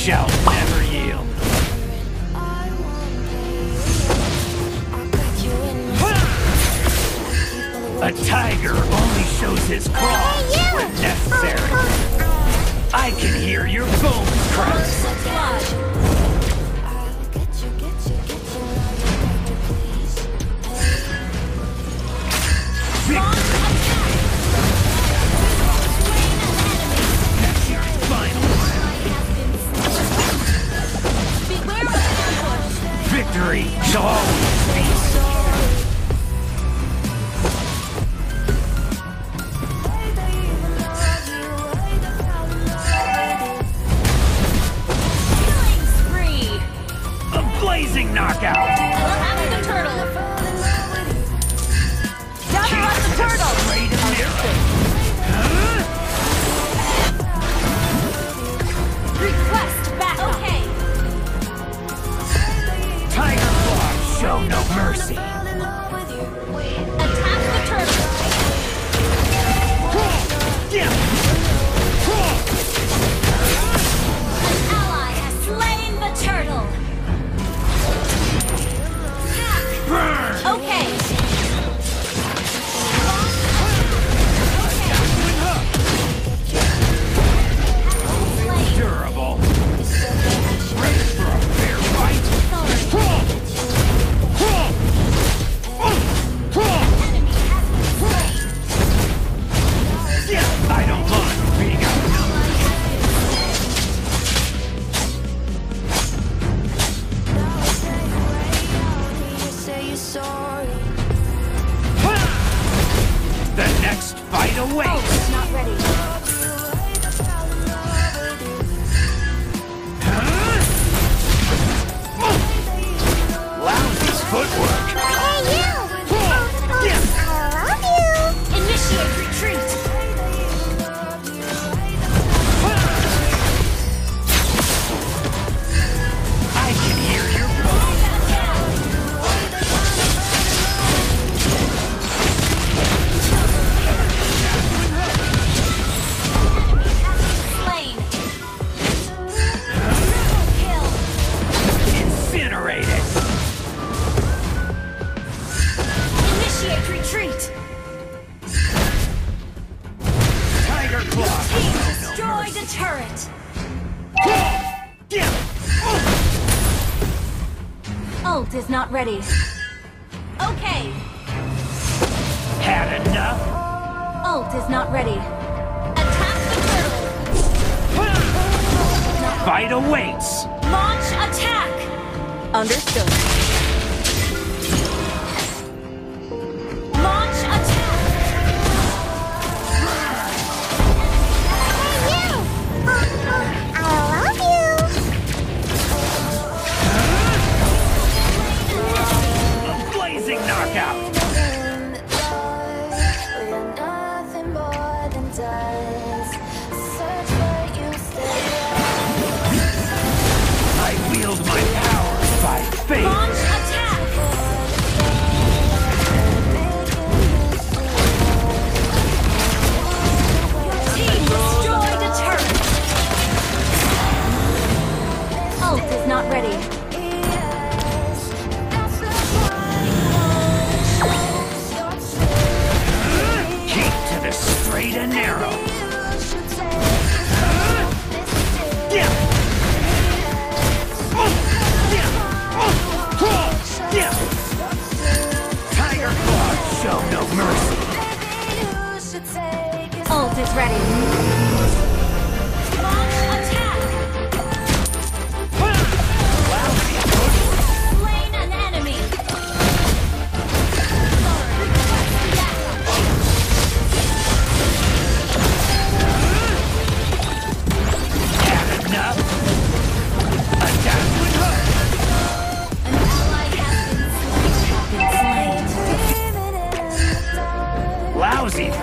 shall never yield. A tiger only shows his claws hey, when necessary. I can hear your bones crack. victory shall always be not ready. Okay. Had enough? Ult is not ready. Attack the turtle! Fight awaits! Launch attack! Understood. face.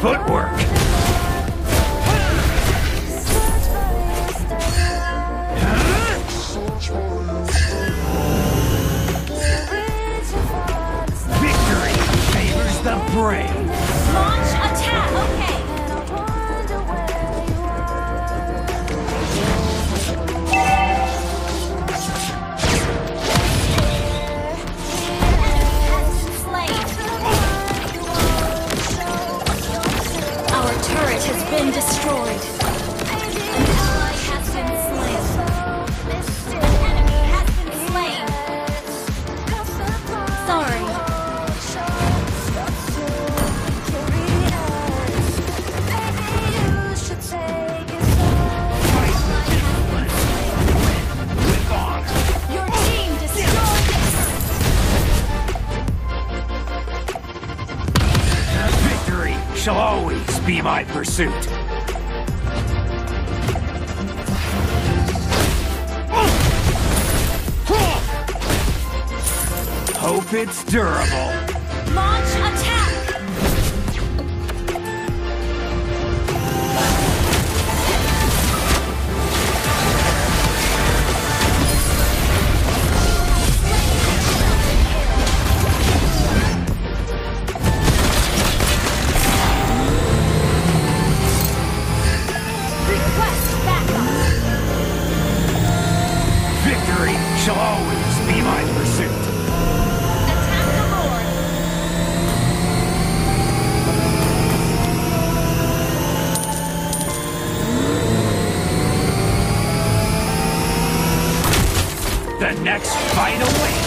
footwork. my pursuit. Hope it's durable. attacks fight away.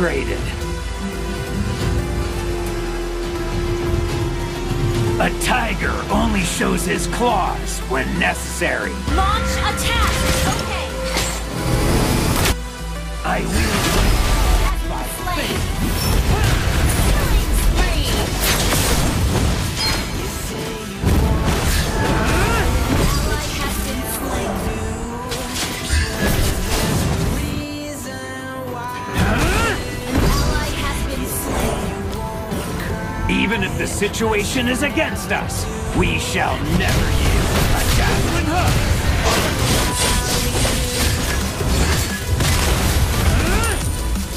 upgraded. A tiger only shows his claws when necessary. Launch attack! Okay. situation is against us. We shall never yield. A dazzling hook!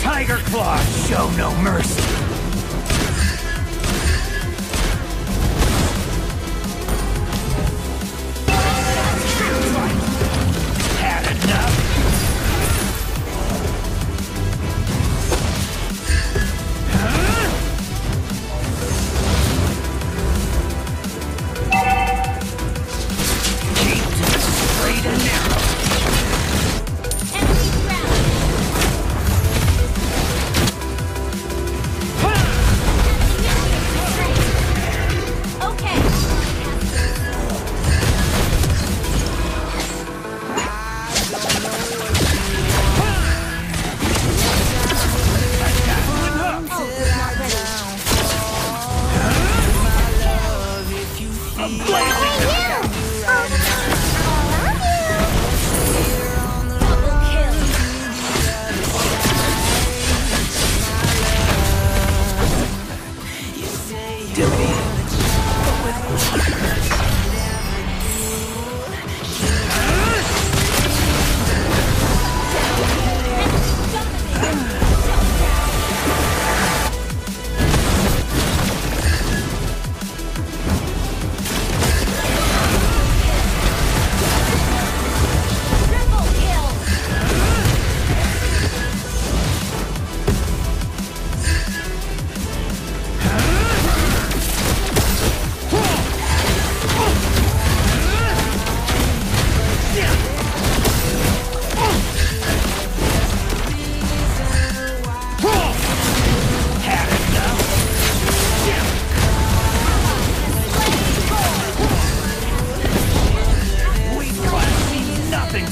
Tiger Claws show no mercy.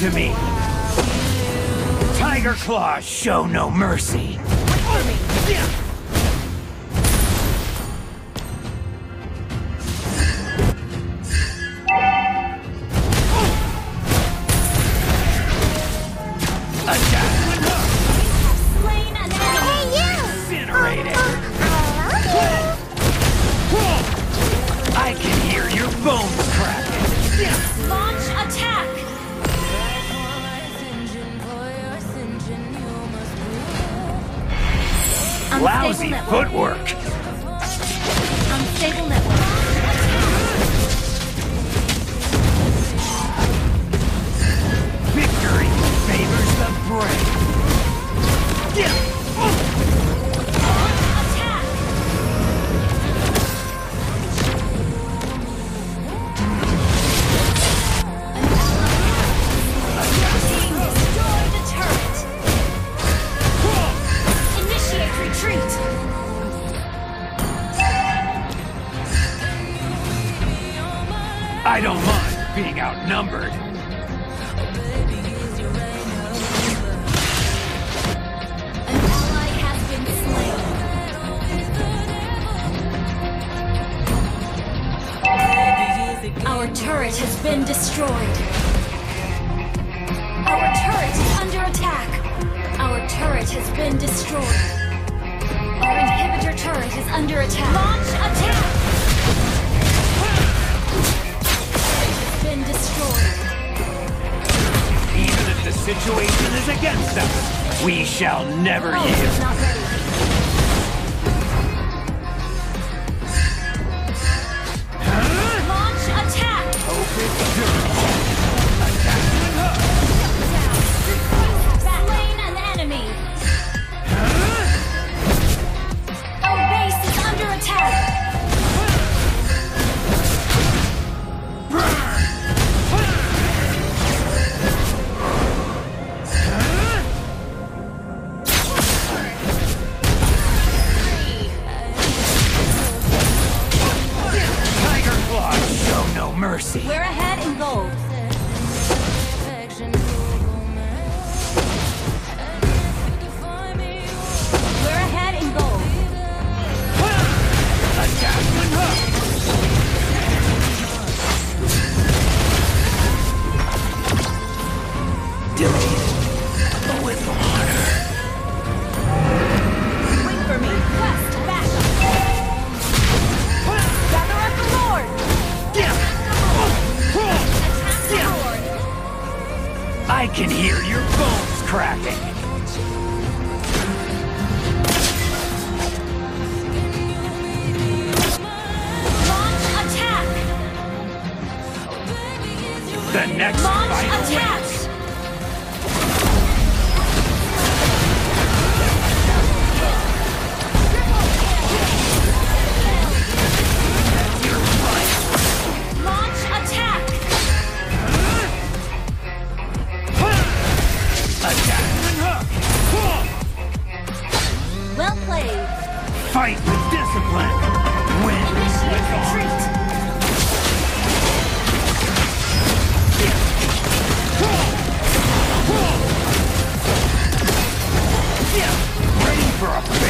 Me. Tiger claws show no mercy. A Lousy network. footwork. Unstable network. Victory favors the brave. Turret has been destroyed. Our turret is under attack. Our turret has been destroyed. Our inhibitor turret is under attack. Launch attack! Turret has been destroyed. Even if the situation is against us, we shall never Oh, yield. Mercy. We're ahead in gold. A